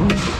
Ooh.